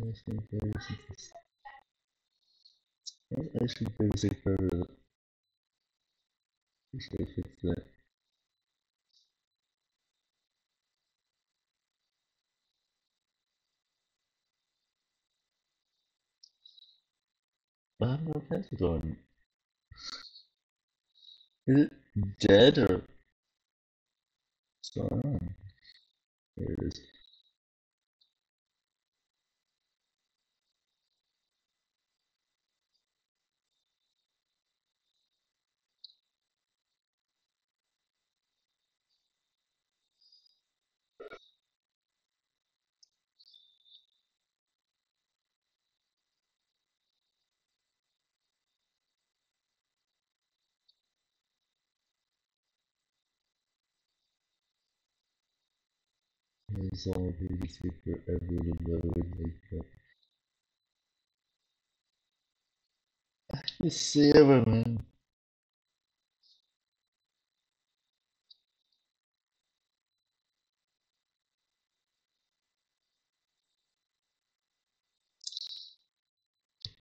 Basic. Actually, basic for should fix that. I have no password on. Is it dead or what's going on? There it is. It's all BBC forever load like that. I can see man.